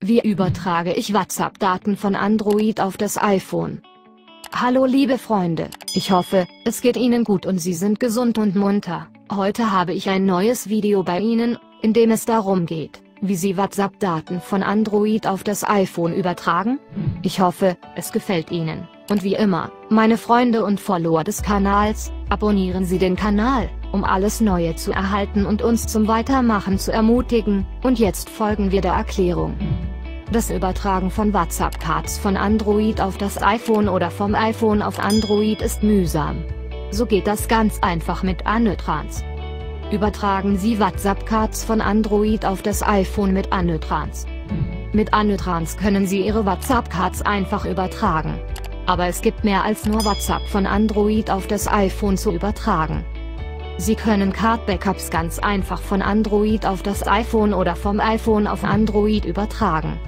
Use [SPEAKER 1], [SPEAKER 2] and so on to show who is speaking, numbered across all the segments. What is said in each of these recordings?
[SPEAKER 1] Wie übertrage ich WhatsApp-Daten von Android auf das iPhone? Hallo liebe Freunde, ich hoffe, es geht Ihnen gut und Sie sind gesund und munter. Heute habe ich ein neues Video bei Ihnen, in dem es darum geht, wie Sie WhatsApp-Daten von Android auf das iPhone übertragen. Ich hoffe, es gefällt Ihnen, und wie immer, meine Freunde und Follower des Kanals, abonnieren Sie den Kanal, um alles Neue zu erhalten und uns zum Weitermachen zu ermutigen, und jetzt folgen wir der Erklärung. Das Übertragen von WhatsApp-Cards von Android auf das iPhone oder vom iPhone auf Android ist mühsam. So geht das ganz einfach mit Annetrans. Übertragen Sie WhatsApp-Cards von Android auf das iPhone mit Annetrans. Mit Annetrans können Sie Ihre WhatsApp-Cards einfach übertragen. Aber es gibt mehr als nur WhatsApp von Android auf das iPhone zu übertragen. Sie können Card-Backups ganz einfach von Android auf das iPhone oder vom iPhone auf Android übertragen.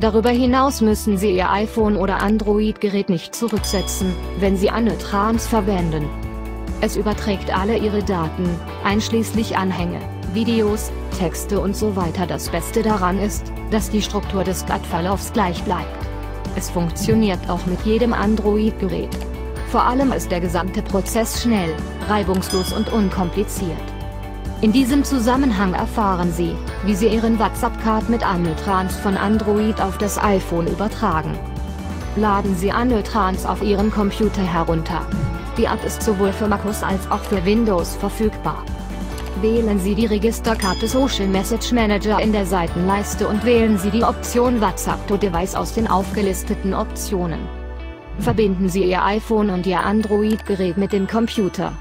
[SPEAKER 1] Darüber hinaus müssen Sie Ihr iPhone oder Android-Gerät nicht zurücksetzen, wenn Sie Annetrans verwenden. Es überträgt alle Ihre Daten, einschließlich Anhänge, Videos, Texte und so weiter. Das Beste daran ist, dass die Struktur des Datenverlaufs gleich bleibt. Es funktioniert auch mit jedem Android-Gerät. Vor allem ist der gesamte Prozess schnell, reibungslos und unkompliziert. In diesem Zusammenhang erfahren Sie, wie Sie Ihren WhatsApp-Card mit Annetrans von Android auf das iPhone übertragen. Laden Sie Annetrans auf Ihrem Computer herunter. Die App ist sowohl für MacOS als auch für Windows verfügbar. Wählen Sie die Registerkarte Social Message Manager in der Seitenleiste und wählen Sie die Option WhatsApp to Device aus den aufgelisteten Optionen. Verbinden Sie Ihr iPhone und Ihr Android-Gerät mit dem Computer.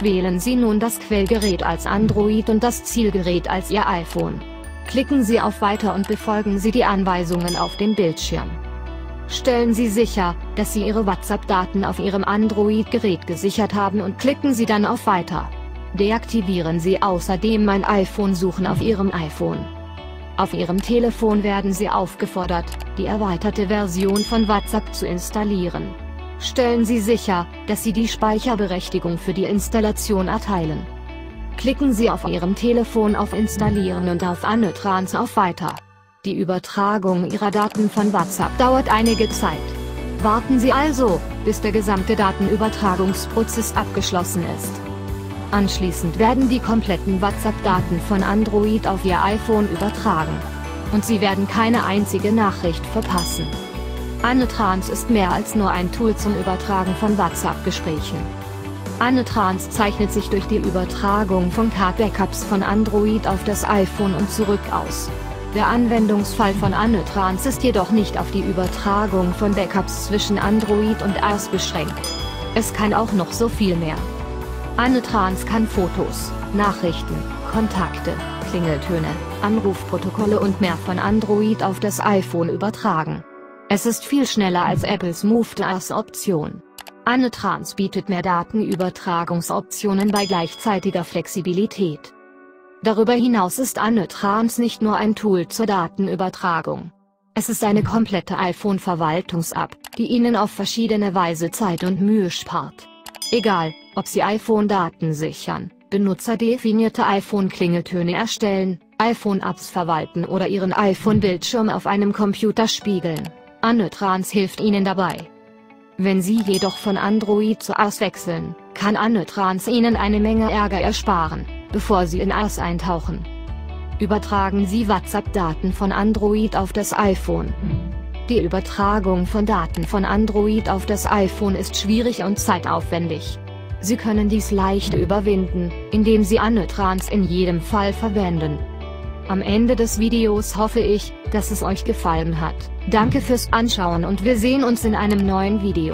[SPEAKER 1] Wählen Sie nun das Quellgerät als Android und das Zielgerät als Ihr iPhone. Klicken Sie auf Weiter und befolgen Sie die Anweisungen auf dem Bildschirm. Stellen Sie sicher, dass Sie Ihre WhatsApp-Daten auf Ihrem Android-Gerät gesichert haben und klicken Sie dann auf Weiter. Deaktivieren Sie außerdem mein iPhone Suchen auf Ihrem iPhone. Auf Ihrem Telefon werden Sie aufgefordert, die erweiterte Version von WhatsApp zu installieren. Stellen Sie sicher, dass Sie die Speicherberechtigung für die Installation erteilen. Klicken Sie auf Ihrem Telefon auf Installieren und auf Annetrans auf Weiter. Die Übertragung Ihrer Daten von WhatsApp dauert einige Zeit. Warten Sie also, bis der gesamte Datenübertragungsprozess abgeschlossen ist. Anschließend werden die kompletten WhatsApp-Daten von Android auf Ihr iPhone übertragen. Und Sie werden keine einzige Nachricht verpassen. Annetrans ist mehr als nur ein Tool zum Übertragen von WhatsApp-Gesprächen. Annetrans zeichnet sich durch die Übertragung von Card-Backups von Android auf das iPhone und zurück aus. Der Anwendungsfall von Annetrans ist jedoch nicht auf die Übertragung von Backups zwischen Android und iOS beschränkt. Es kann auch noch so viel mehr. Annetrans kann Fotos, Nachrichten, Kontakte, Klingeltöne, Anrufprotokolle und mehr von Android auf das iPhone übertragen. Es ist viel schneller als Apples Move as Option. Annetrans bietet mehr Datenübertragungsoptionen bei gleichzeitiger Flexibilität. Darüber hinaus ist Annetrans nicht nur ein Tool zur Datenübertragung. Es ist eine komplette iPhone-Verwaltungs-App, die Ihnen auf verschiedene Weise Zeit und Mühe spart. Egal, ob Sie iPhone-Daten sichern, benutzerdefinierte iPhone-Klingeltöne erstellen, iPhone-Apps verwalten oder Ihren iPhone-Bildschirm auf einem Computer spiegeln. Annetrans hilft Ihnen dabei. Wenn Sie jedoch von Android zu iOS wechseln, kann Annetrans Ihnen eine Menge Ärger ersparen, bevor Sie in iOS eintauchen. Übertragen Sie WhatsApp-Daten von Android auf das iPhone. Die Übertragung von Daten von Android auf das iPhone ist schwierig und zeitaufwendig. Sie können dies leicht überwinden, indem Sie Annetrans in jedem Fall verwenden. Am Ende des Videos hoffe ich, dass es euch gefallen hat. Danke fürs Anschauen und wir sehen uns in einem neuen Video.